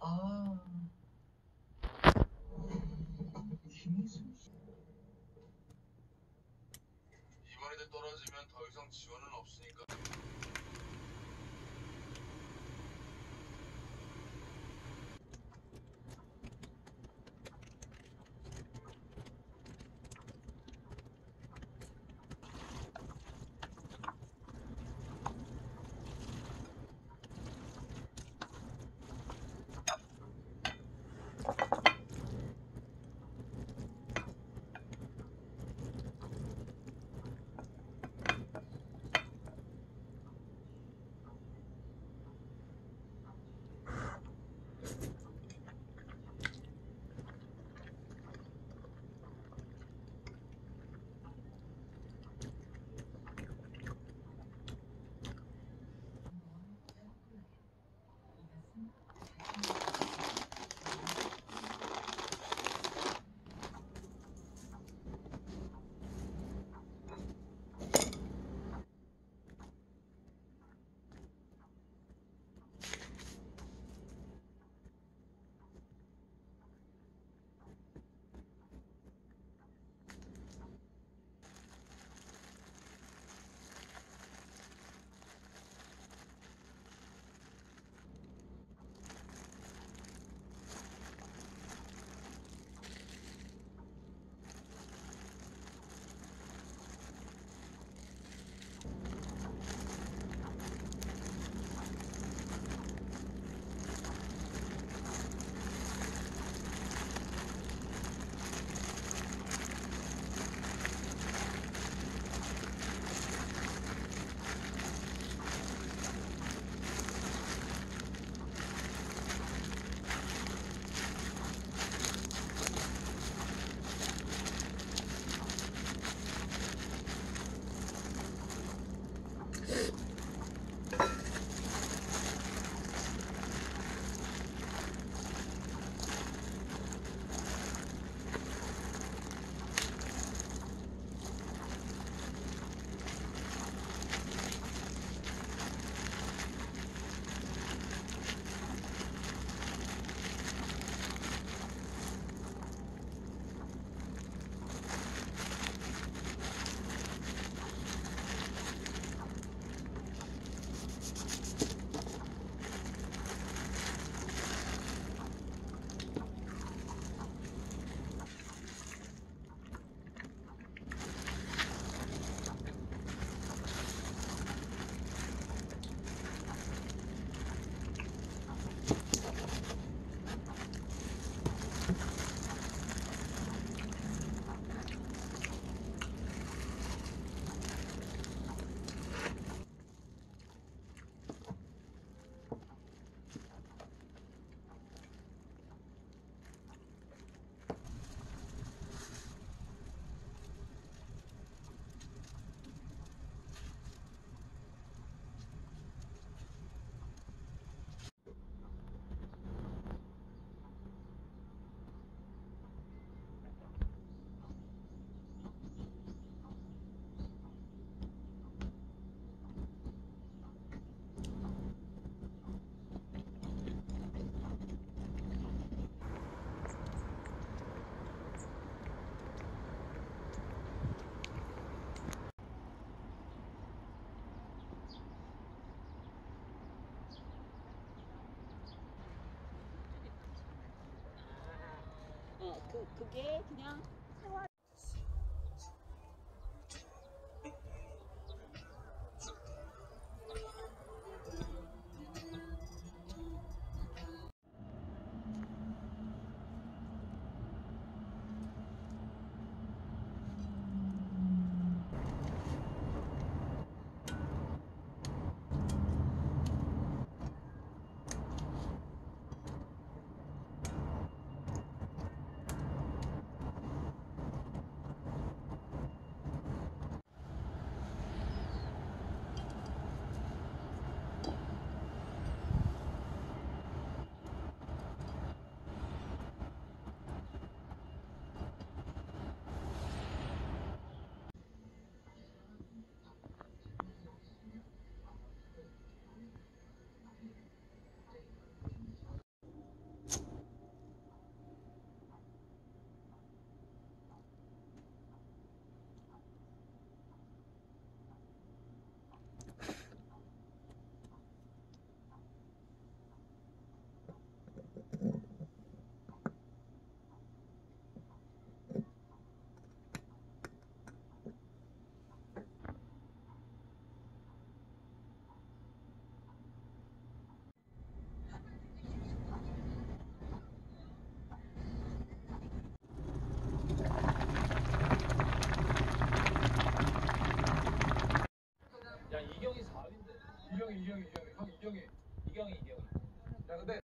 아. 이번에도 떨어지면 더 이상 지원은 없으니까. 그 그게 그냥 이경이 이경이 이경이. 야 근데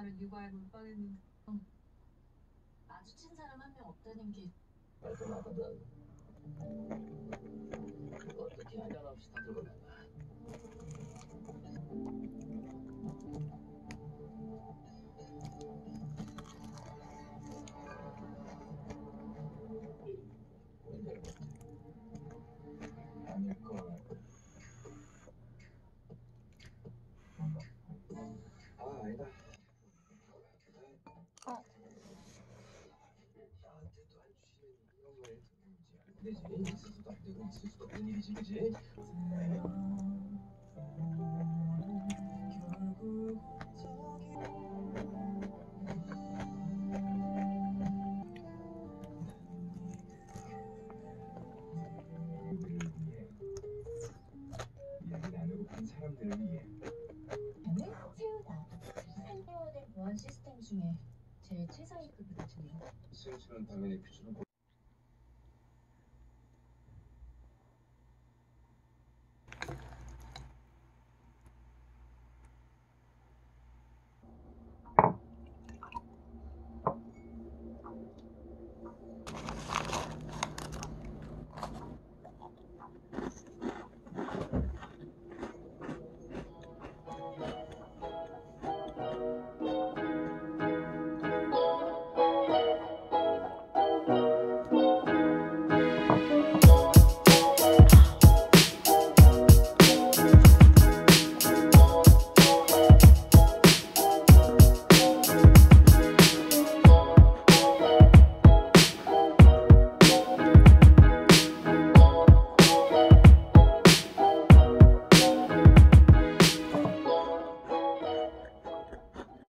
주말을 육아에 몰빵했는데 마주친 사람 한 명 없다는 게 깔끔하거든. 그거 어떻게 한잔 없이 다 들고 나가. 시스템 중에 제일 최상위급이거든요 수영수는 당연히 퓨즈로